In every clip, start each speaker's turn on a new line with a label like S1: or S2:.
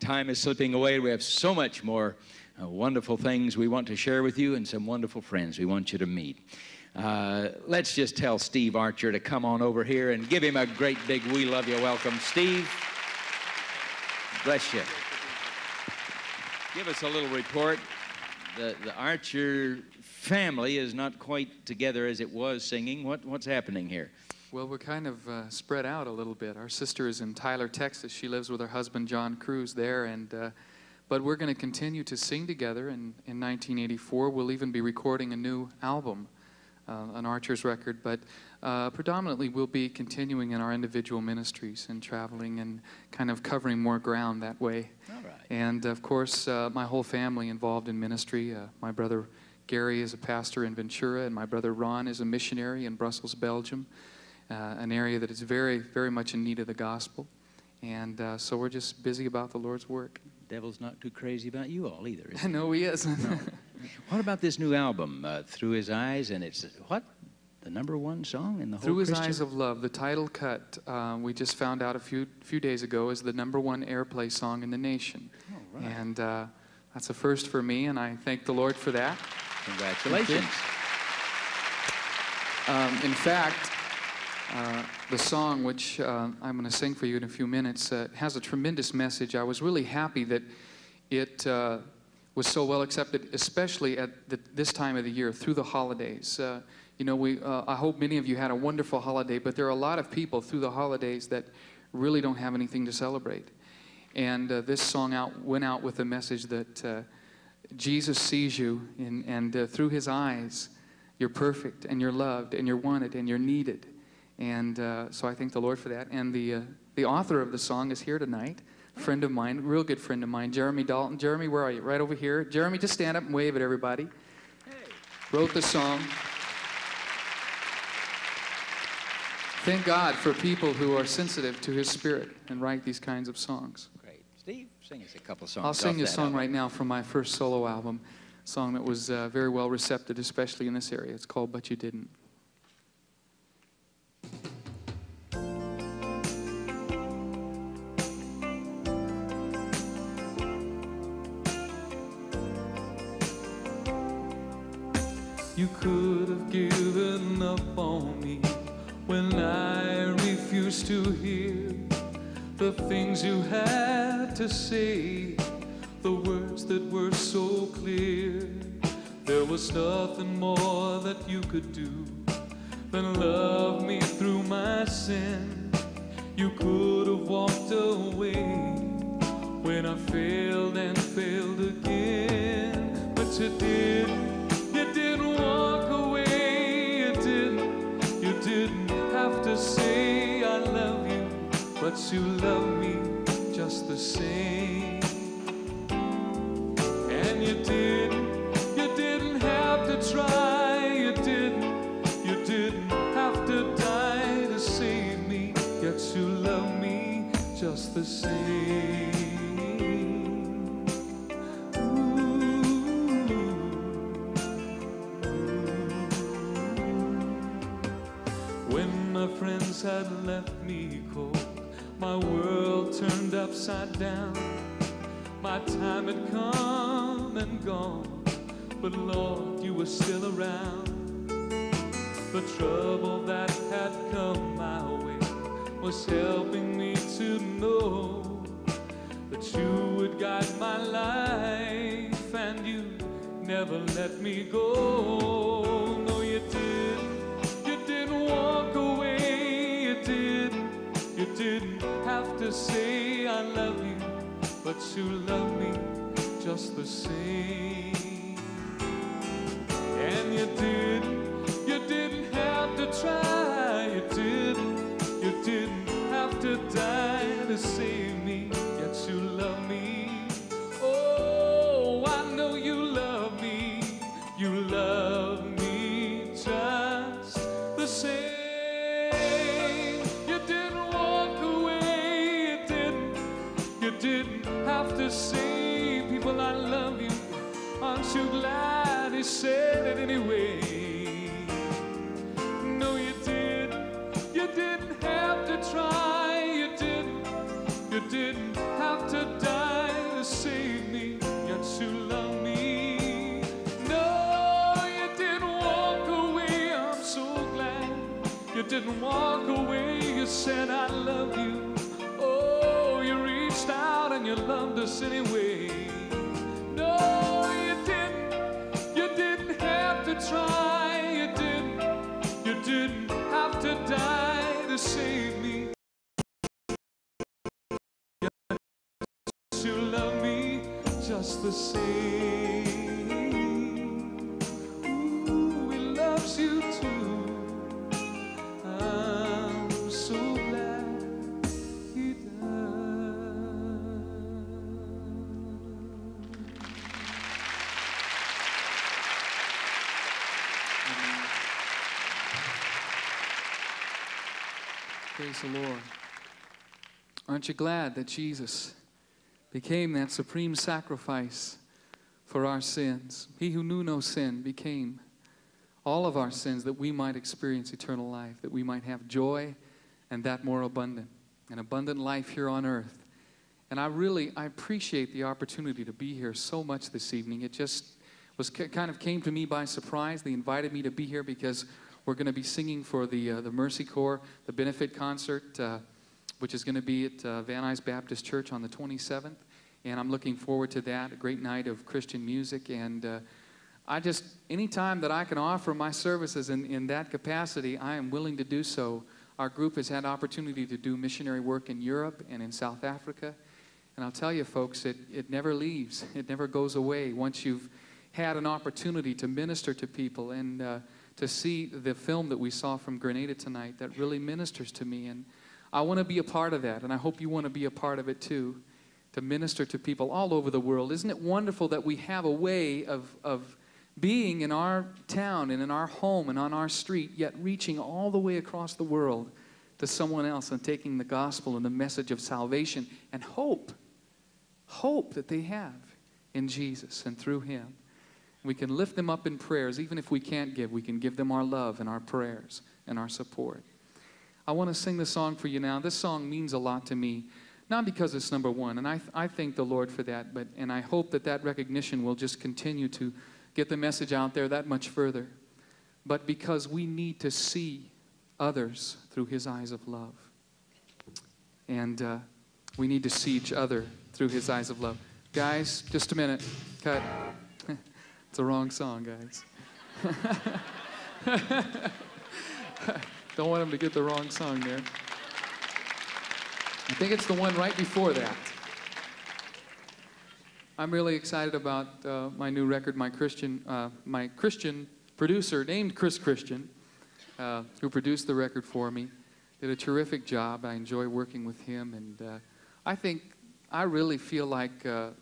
S1: time is slipping away. We have so much more uh, wonderful things we want to share with you and some wonderful friends we want you to meet. Uh, let's just tell Steve Archer to come on over here and give him a great big We Love You welcome. Steve, bless you. Give us a little report. The, the Archer family is not quite together as it was singing. What, what's happening here?
S2: Well, we're kind of uh, spread out a little bit. Our sister is in Tyler, Texas. She lives with her husband, John Cruse, there. And, uh, but we're going to continue to sing together. And in 1984, we'll even be recording a new album uh, an Archer's record, but uh, predominantly we'll be continuing in our individual ministries and traveling and kind of covering more ground that way.
S1: All right.
S2: And of course, uh, my whole family involved in ministry. Uh, my brother Gary is a pastor in Ventura, and my brother Ron is a missionary in Brussels, Belgium, an area that is very, very much in need of the gospel. And uh, so we're just busy about the Lord's work.
S1: Devil's not too crazy about you all either, is
S2: he? no, he isn't.
S1: No. What about this new album, uh, Through His Eyes? And it's what? The number one song in the whole
S2: Through His
S1: Christian?
S2: Eyes of Love, the title cut, uh, we just found out a few, few days ago, is the number one airplay song in the nation.
S1: Oh, right.
S2: And uh, that's a first for me, and I thank the Lord for that.
S1: Congratulations.
S2: Um, in fact, uh, the song, which uh, I'm going to sing for you in a few minutes, uh, has a tremendous message. I was really happy that it uh, was so well accepted, especially at the, this time of the year, through the holidays. Uh, you know, we, I hope many of you had a wonderful holiday, but there are a lot of people through the holidays that really don't have anything to celebrate. And this song out, went out with a message that Jesus sees you, and uh, through his eyes, you're perfect, and you're loved, and you're wanted, and you're needed. And uh, so I thank the Lord for that. And the, the author of the song is here tonight friend of mine, real good friend of mine, Jeremy Dalton. Jeremy, where are you? Right over here. Jeremy, just stand up and wave at everybody. Hey. Wrote the song. Thank God for people who are sensitive to His Spirit and write these kinds of songs.
S1: Great. Steve, sing us a couple songs.
S2: I'll sing you a song
S1: album.
S2: right now from my first solo album, a song that was uh, very well received, especially in this area. It's called But You Didn't. You could have given up on me when I refused to hear the things you had to say, the words that were so clear. There was nothing more that you could do than love me through my sin. You could have walked away when I failed and failed again, but you didn't. You love me just the same. Upside down. My time had come and gone, but Lord, you were still around. The trouble that had come my way was helping me to know that you would guide my life and you never let me go. No, you didn't. You didn't walk away. You didn't. You didn't have to say I love you, but you love me just the same. And you didn't. You didn't have to try. You didn't. You didn't have to die to save say, people, I love you. Aren't you glad he said it anyway? No, you did. You didn't have to try. You didn't. You didn't have to die to save me. Yet you love me. No, you didn't walk away. I'm so glad you didn't
S3: walk away. You said, I love you loved us anyway. No, you didn't. You didn't have to try. You didn't. You didn't have to die to save me. You love me just the same.
S2: Praise the Lord. Aren't you glad that Jesus became that supreme sacrifice for our sins? He who knew no sin became all of our sins that we might experience eternal life, that we might have joy and that more abundant, an abundant life here on earth. And I really I appreciate the opportunity to be here so much this evening. It just was kind of came to me by surprise. They invited me to be here because we're going to be singing for the uh, the Mercy Corps, the benefit concert, uh, which is going to be at uh, Van Nuys Baptist Church on the 27th, and I'm looking forward to that. A great night of Christian music, and uh, I just anytime that I can offer my services in, in that capacity, I am willing to do so. Our group has had opportunity to do missionary work in Europe and in South Africa. And I'll tell you, folks, it, it never leaves, it never goes away once you've had an opportunity to minister to people and uh, to see the film that we saw from Grenada tonight that really ministers to me. And I want to be a part of that, and I hope you want to be a part of it too, to minister to people all over the world. Isn't it wonderful that we have a way of, of being in our town and in our home and on our street, yet reaching all the way across the world to someone else and taking the gospel and the message of salvation and hope, hope that they have in Jesus and through Him. We can lift them up in prayers. Even if we can't give, we can give them our love and our prayers and our support. I want to sing the song for you now. This song means a lot to me, not because it's number one, and I, I thank the Lord for that, but, and I hope that that recognition will just continue to get the message out there that much further, but because we need to see others through His eyes of love. And uh, we need to see each other through His eyes of love. Guys, just a minute. Cut. It's the wrong song, guys. Don't want them to get the wrong song there. I think it's the one right before that. I'm really excited about uh, my new record. My Christian, uh, my Christian producer, named Chris Christian, uh, who produced the record for me, did a terrific job. I enjoy working with him, and uh, I think I really feel like uh,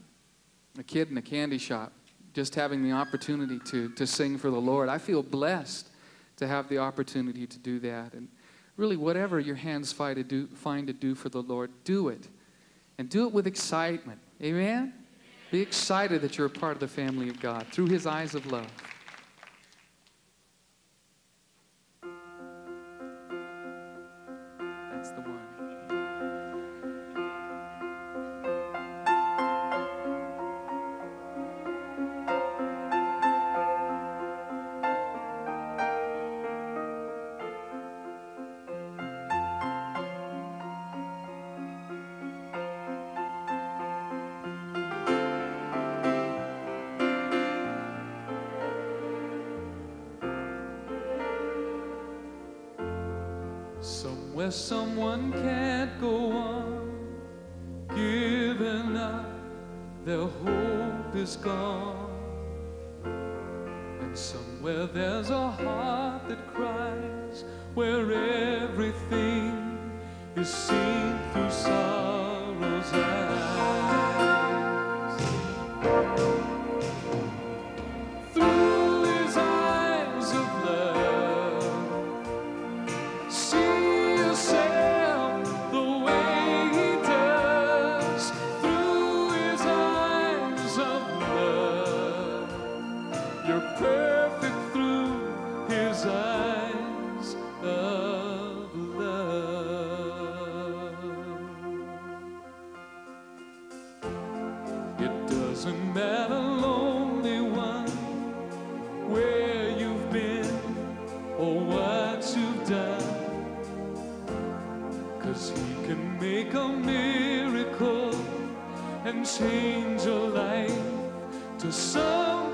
S2: a kid in a candy shop just having the opportunity to, to sing for the Lord. I feel blessed to have the opportunity to do that. And really, whatever your hands find to do, find to do for the Lord, do it. And do it with excitement. Amen? Be excited that you're a part of the family of God through His eyes of love.
S3: Somewhere someone can't go on, giving up, their hope is gone. And somewhere there's a heart that cries, where everything is seen through sorrow's eyes. what you've done. Cause He can make a miracle
S2: and change your life to something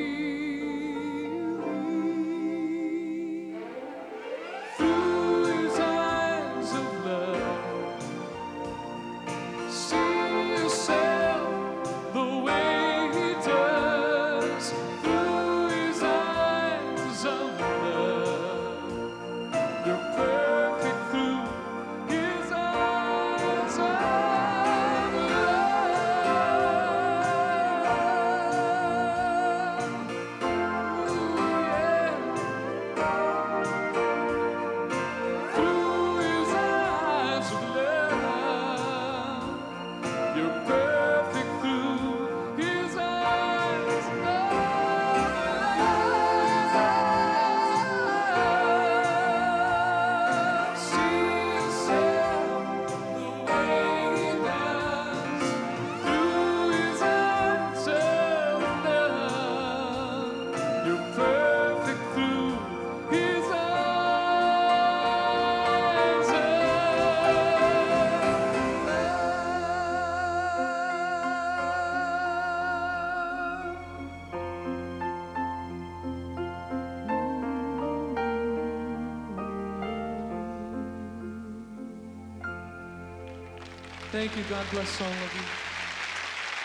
S4: Thank you. God bless all of you.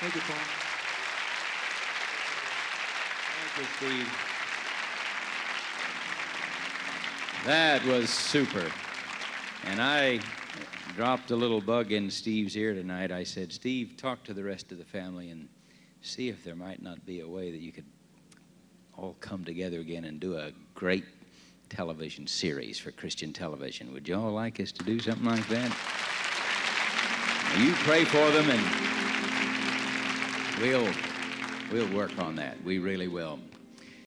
S4: Thank you, Paul.
S1: Thank you, Steve. That was super. And I dropped a little bug in Steve's ear tonight. I said, Steve, talk to the rest of the family and see if there might not be a way that you could all come together again and do a great television series for Christian television. Would you all like us to do something like that? You pray for them and we'll we'll work on that. We really will.